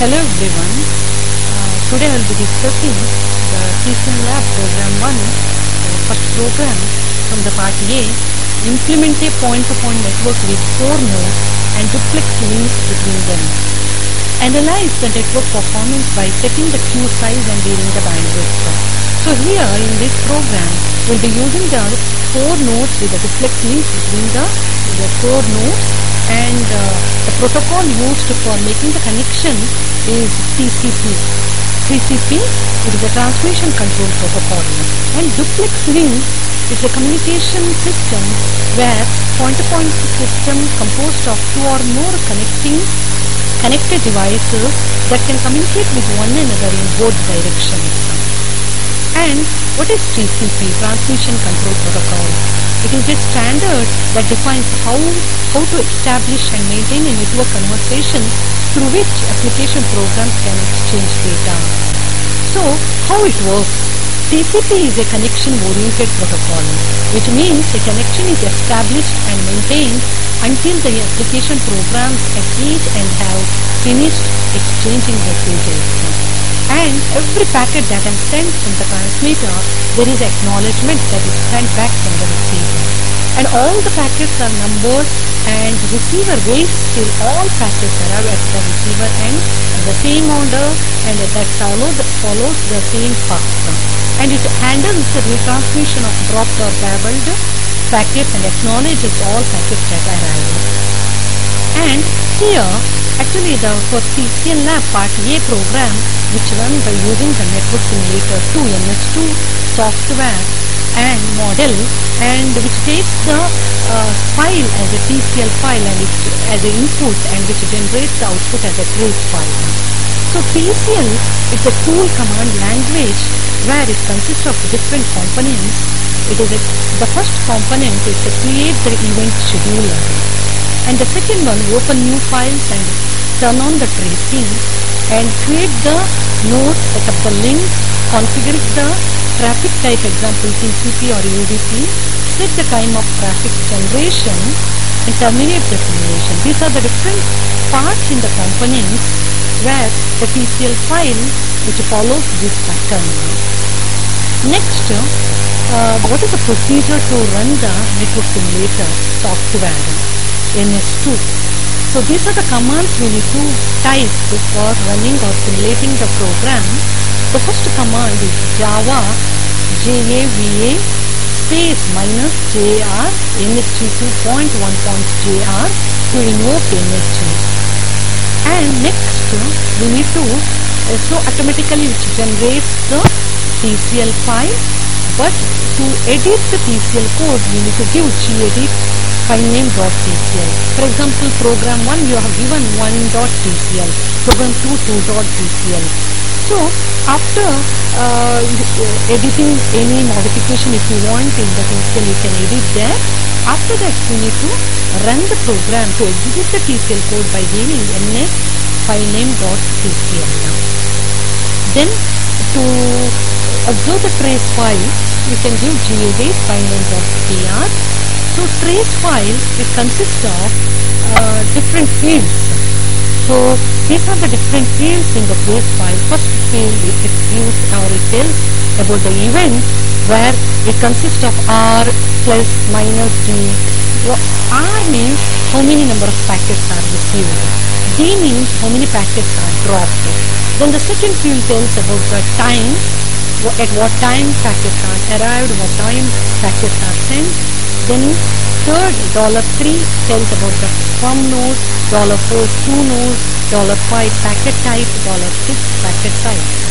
Hello everyone. Uh, today I will be discussing the TCM Lab Program 1, the first program from the part A, implement a point-to-point network with four nodes and duplex links between them. Analyze the network performance by setting the queue size and varying the bandwidth. So here in this program, we'll be using the four nodes with the duplex links between the, the four nodes and uh, the protocol used for making the connection is TCP. TCP is a transmission control protocol and duplex link is a communication system where point-to-point system composed of two or more connecting connected devices that can communicate with one another in both directions. And what is TCP, Transmission Control Protocol? It is a standard that defines how, how to establish and maintain a network conversation through which application programs can exchange data. So, how it works? TCP is a connection-oriented protocol, which means a connection is established and maintained until the application programs agree and have finished exchanging messages. And every packet that is sent from the transmitter, there is acknowledgement that is sent back from the receiver. And all the packets are numbered and the receiver waits till all packets arrive at the receiver end in the same order and that follows, follows the same path. And it handles the retransmission of dropped or babbled packets and acknowledges all packets that arrive. And here, actually the for TCL Lab Part A program, which run by using the Network Simulator 2 NS2 software and model, and which takes the uh, file as a TCL file and it as an input and which generates the output as a trace file. So TCL is a tool command language where it consists of different components. It is a, the first component is to create the event scheduler and the second one open new files and turn on the tracing and create the node, set up the link, configure the traffic type example TCP or UDP, set the time of traffic generation and terminate the simulation. These are the different parts in the components where the TCL file which follows this pattern. Next, uh, what is the procedure to run the network simulator software? NS2. So these are the commands we need to type for running or simulating the program. The first command is java java space minus jar ns2.1.jar to invoke ns2. And next we need to so automatically it generates the TCL file but to edit the TCL code we need to give gedit file name dot TCL. For example, program 1 you have given 1 dot TCL, program 2 2 dot TCL. So after uh, editing any modification if you want in the TCL you can edit there. After that you need to run the program to execute the TCL code by giving ns file name dot TCL. Then to observe the trace file you can give gedit file name tr so trace file it consists of uh, different fields. So these are the different fields in the trace file. First field it, it gives or it tells about the event where it consists of R plus minus D. R means how many number of packets are received. D means how many packets are dropped. Then the second field tells about the time at what time packets are arrived, what time packets are sent. Then third dollar three tells about the from node, dollar four two nodes, dollar five packet type, dollar six packet type.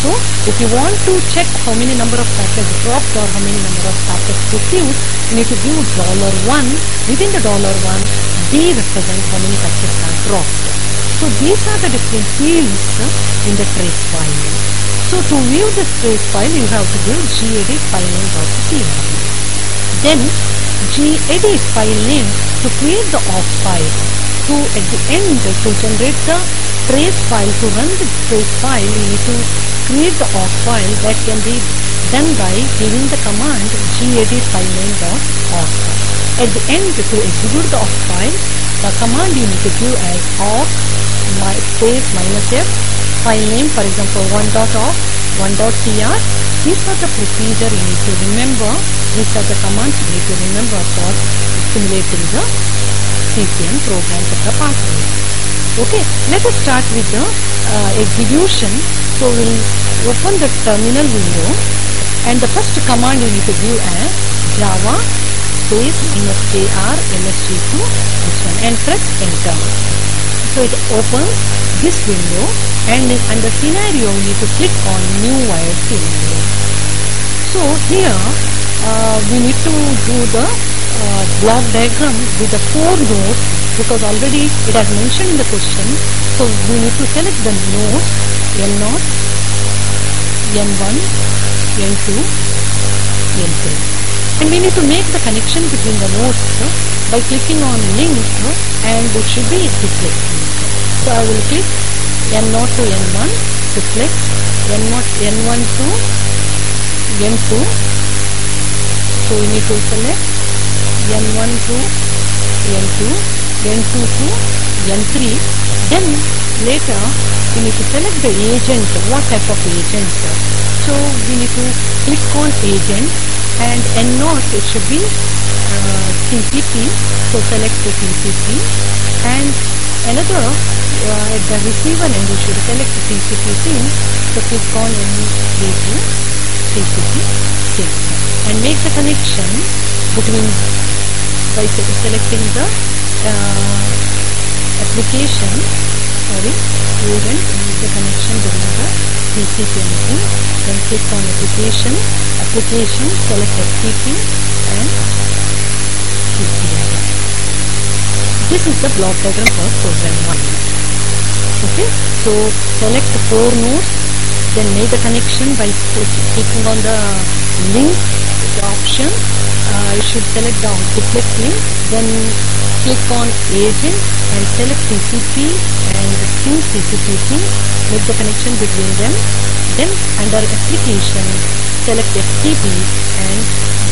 So if you want to check how many number of packets dropped or how many number of packets received, you need to give dollar one. Within the dollar one, D represents how many packets are dropped. So these are the different fields in the trace file. So to view this trace file, you have to give gedit file name.tr. Then gedit file name to create the awk file. To at the end to generate the trace file, to run the trace file, you need to create the awk file that can be done by giving the command gedit file name.awk. At the end to execute the awk file, the command you need to give as awk my space minus f, file name for example 1 dot of, 1 dot tr. These are the procedure you need to remember. These are the commands you need to remember for simulating the CCM programs of the pathway. Okay, let us start with the uh, execution. So we'll open the terminal window and the first command you need to give as java space minus kr lsg2 h1 and press enter. So it opens this window and in- under scenario you need to click on new wired scenario. So here uh, we need to do the uh, block diagram with the four nodes because already it has mentioned in the question. So we need to select the nodes N0, N1, N2, N3. And we need to make the connection between the nodes uh, by clicking on link uh, and it should be duplex. So I will click N0 to N1, to click N0, N1 to N2. So we need to select N1 to N2, N2 to N3. Then later we need to select the agent, what type of agent. So we need to click on agent and N0 it should be uh, TCP. So select the TCP and another uh, at the receiver end you should select the TCP. So click on N3 to TCP and make the connection between by se- selecting the uh, application sorry agent make the connection between the TCP pin then click on application application select FTP and TCP this is the block diagram for program 1 okay? So select the four nodes then make the connection by clicking on the link the option. Uh, you should select the duplex link then click on agent and select TCP and choose TCP pin make the connection between them. Then under application select FTP and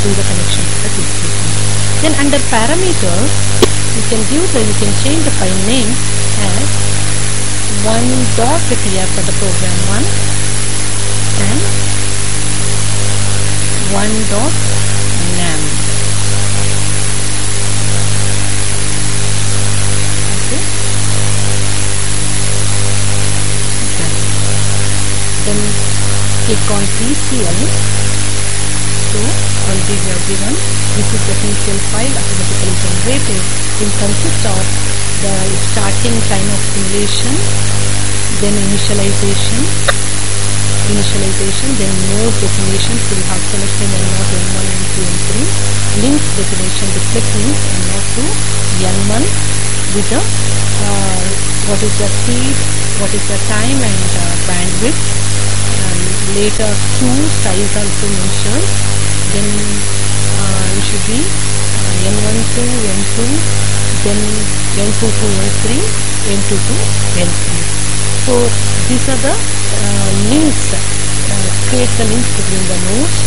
do the connection to the TCP then under parameters you can give the you can change the file name as one dot tr for the program one and one dot nam. Okay. Then click on TCL. So have given this is the TCL file automatically generated. It consists of the starting time of simulation, then initialization, initialization, then node definitions we have selected N0, N1, N2, N3, links definition, duplex links N0 to N1 with the uh, what is the speed, what is the time and uh, bandwidth, and later queue size also mentioned, then uh, it should be uh, N1 to N2, then N2 to N3, N2 to N3. So these are the uh, links, uh, create the links between the nodes,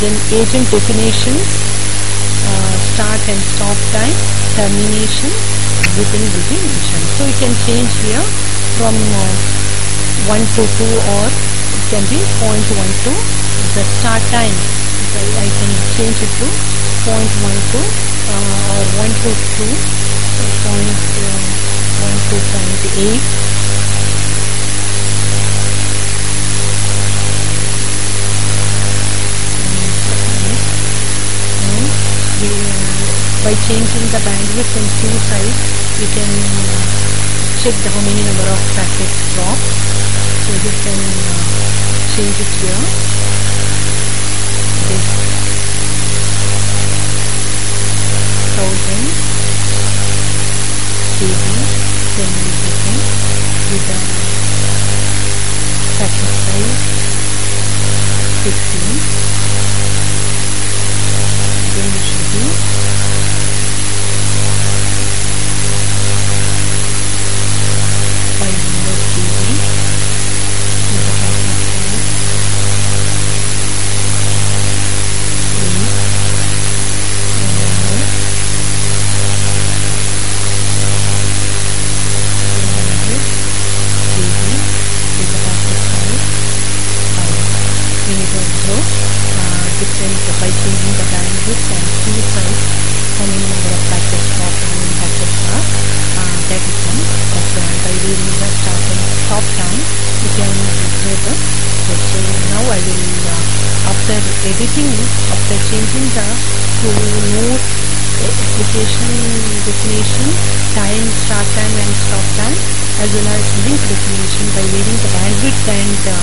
then agent definitions, uh, start and stop time, termination, within will be mentioned. So you can change here from uh, 1 to 2 or it can be 0.12. The start time, so I can change it to 0.12 or uh, 1 to 2, uh, 0.12.8. changing the bandwidth and two sides we can check the how many number of packets drop. So we can uh, change it here. This thousand kb represent by changing the bandwidth and queue size how many number of packets how many packets are uh, that we can program by varying the start and stop time we can declare the so now I will uh, after editing after changing the to node application definition time start time and stop time as well as link definition by varying the bandwidth and uh,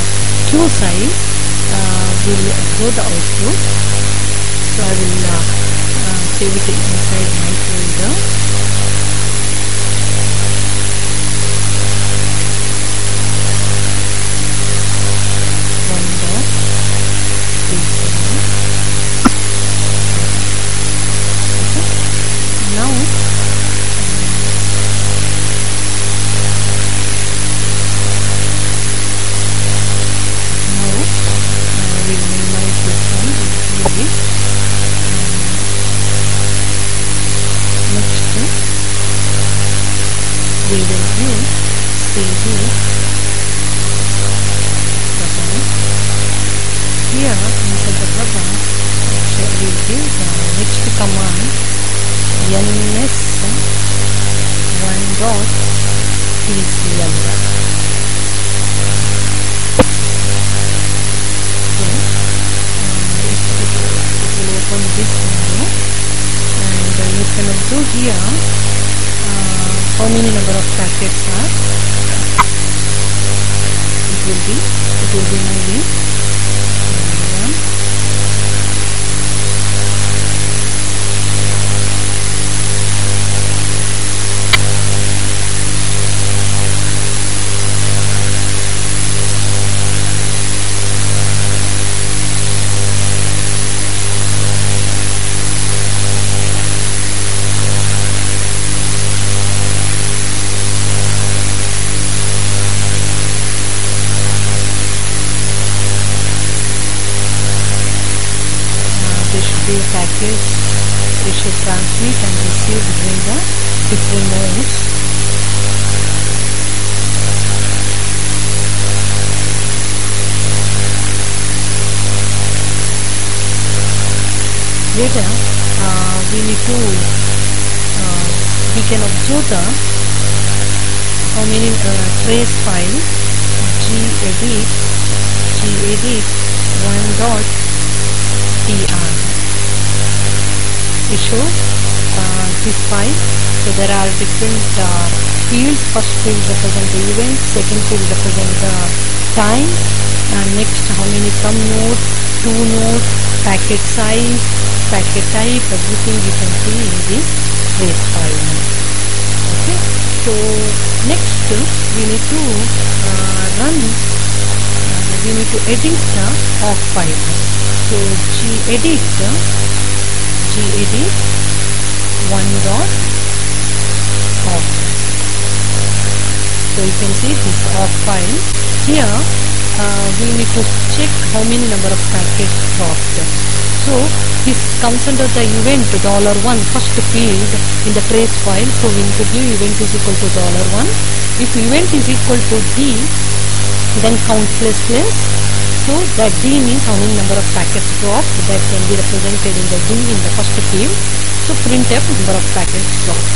queue size uh, will show the output so I will uh, uh, save it inside my folder we will use cd button here inside the button so we will give the next command ns one dot tcl so uh, it, will open this window and you can observe here many number of packets are it will be it will be should package which should transmit and receive between the different nodes later uh, we need to uh, we can observe the how many uh, trace file gedit gedit one dot tr show uh, this file so there are different uh, fields. First field represent the event second field represent the time. And next how many from node to node packet size packet type everything you can see in this trace file. Okay. So next we need to uh, run uh, we need to edit the awk file. So gedit gedit one dot. Awk so you can see this awk file. Here uh, we need to check how many number of packets dropped. So this comes under the event dollar one. First field in the trace file. So we need to give event is equal to dollar one. If event is equal to d then count plus plus so that d means how many number of packets dropped that can be represented in the d in the first field so printf number of packets dropped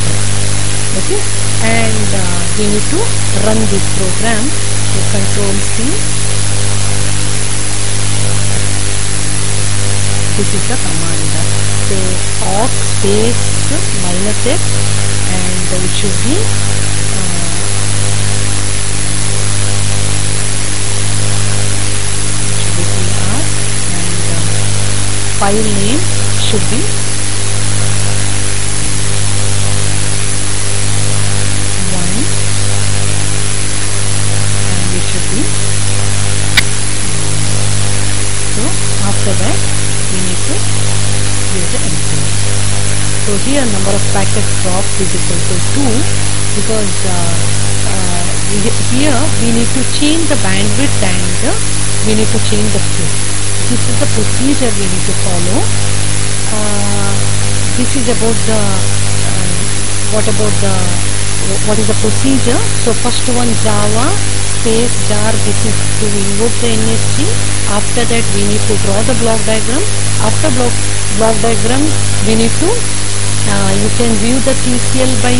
okay and uh, we need to run this program so control c. This is the command so awk space minus x and it should be file name should be. One. And it should be. So after that we need to use the enter so here number of packets dropped is equal to 2 because uh, uh, here we need to change the bandwidth and uh, we need to change the queue this is the procedure we need to follow. Uh, this is about the uh, what about the what is the procedure? So first one java space jar this is to invoke the NSG after that we need to draw the block diagram. After block block diagram we need to uh, you can view the TCL by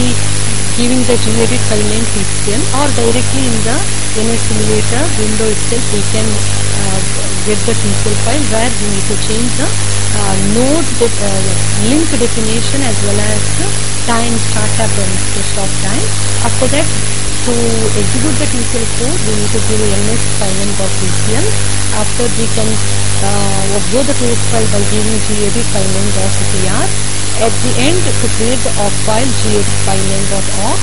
giving the generic file name TCL or directly in the NS simulator window itself. We can uh, get the TCL file where we need to change the uh, node de uh, link definition as well as the time startup and stop time. After that to execute the TCL code we need to give ns filename.tcl. After we can uh, observe the case file by giving gedit filename.ctr. At the end to create the awk file gedit filename.awk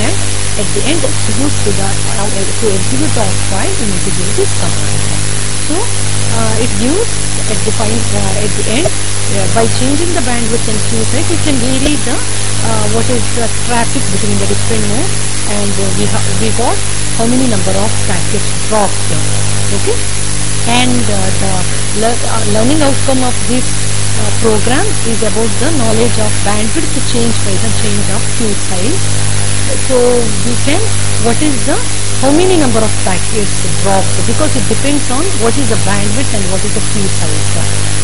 and at the end execute to the uh, to execute the awk file we need to give this command. So uh, it gives at the uh, at the end uh, by changing the bandwidth and queue size we can vary the uh, what is the traffic between the different nodes and uh, we we got how many number of packets dropped okay? And uh, the le learning outcome of this uh, program is about the knowledge of bandwidth change by the change of queue size so we can what is the how many number of packets dropped because it depends on what is the bandwidth and what is the queue size.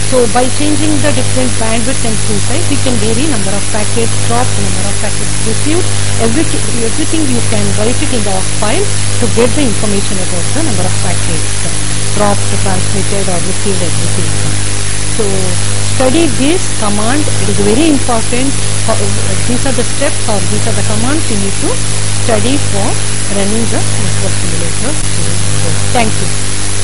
So by changing the different bandwidth and queue size we can vary number of packets dropped number of packets received everything everything you can write it in the awk file to get the information about the number of packets dropped transmitted or received everything so study this command. It is very important these are the steps or these are the commands you need to study for running the network simulator. Thank you